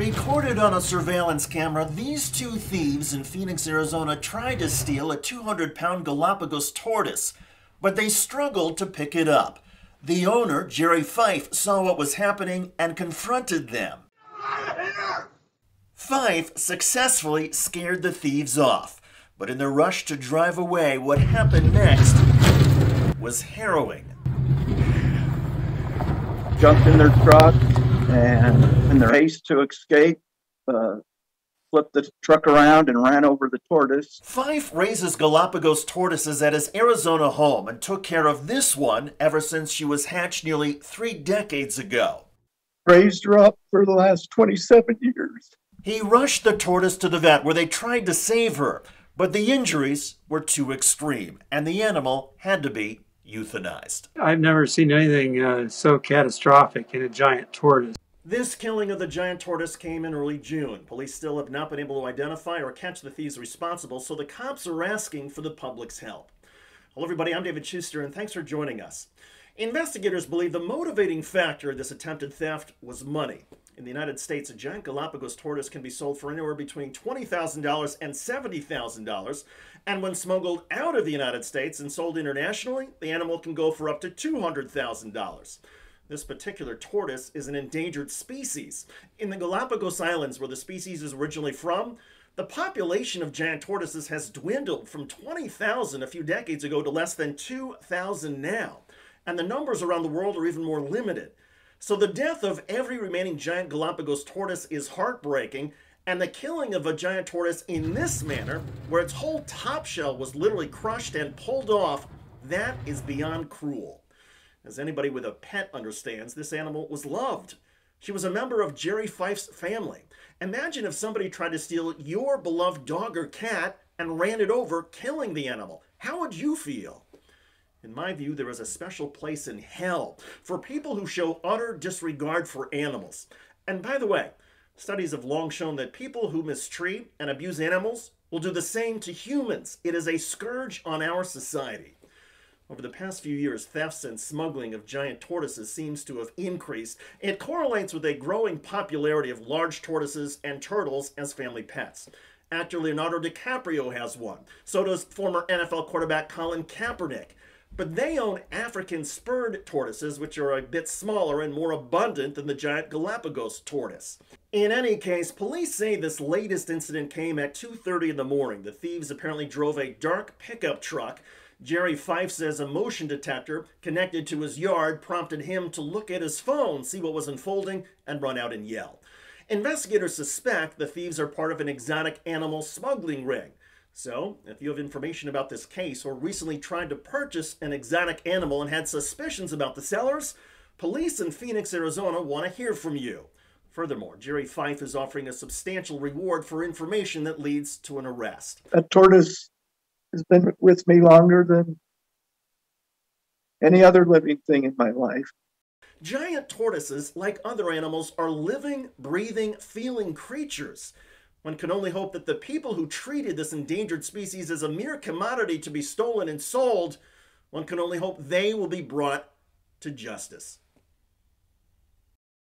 Recorded on a surveillance camera, these two thieves in Phoenix, Arizona tried to steal a 200 pound Galapagos tortoise, but they struggled to pick it up. The owner, Jerry Fife, saw what was happening and confronted them. Fife successfully scared the thieves off, but in the rush to drive away, what happened next was harrowing. Jumped in their truck and in their haste to escape, uh, flipped the truck around and ran over the tortoise. Fife raises Galapagos tortoises at his Arizona home and took care of this one ever since she was hatched nearly three decades ago. Raised her up for the last 27 years. He rushed the tortoise to the vet where they tried to save her, but the injuries were too extreme, and the animal had to be euthanized. I've never seen anything uh, so catastrophic in a giant tortoise. This killing of the giant tortoise came in early June. Police still have not been able to identify or catch the thieves responsible, so the cops are asking for the public's help. Hello, everybody. I'm David Shuster, and thanks for joining us. Investigators believe the motivating factor of this attempted theft was money. In the United States, a giant Galapagos tortoise can be sold for anywhere between $20,000 and $70,000. And when smuggled out of the United States and sold internationally, the animal can go for up to $200,000. This particular tortoise is an endangered species. In the Galapagos Islands, where the species is originally from, the population of giant tortoises has dwindled from 20,000 a few decades ago to less than 2,000 now. And the numbers around the world are even more limited. So the death of every remaining giant Galapagos tortoise is heartbreaking, and the killing of a giant tortoise in this manner, where its whole top shell was literally crushed and pulled off, that is beyond cruel. As anybody with a pet understands, this animal was loved. She was a member of Jerry Fife's family. Imagine if somebody tried to steal your beloved dog or cat and ran it over, killing the animal. How would you feel? In my view, there is a special place in hell for people who show utter disregard for animals. And by the way, studies have long shown that people who mistreat and abuse animals will do the same to humans. It is a scourge on our society. Over the past few years, thefts and smuggling of giant tortoises seems to have increased. It correlates with a growing popularity of large tortoises and turtles as family pets. Actor Leonardo DiCaprio has one. So does former NFL quarterback Colin Kaepernick. But they own African spurred tortoises, which are a bit smaller and more abundant than the giant Galapagos tortoise. In any case, police say this latest incident came at 2.30 in the morning. The thieves apparently drove a dark pickup truck Jerry Fife says a motion detector connected to his yard prompted him to look at his phone, see what was unfolding, and run out and yell. Investigators suspect the thieves are part of an exotic animal smuggling ring. So, if you have information about this case or recently tried to purchase an exotic animal and had suspicions about the sellers, police in Phoenix, Arizona want to hear from you. Furthermore, Jerry Fife is offering a substantial reward for information that leads to an arrest. A tortoise has been with me longer than any other living thing in my life. Giant tortoises, like other animals, are living, breathing, feeling creatures. One can only hope that the people who treated this endangered species as a mere commodity to be stolen and sold, one can only hope they will be brought to justice.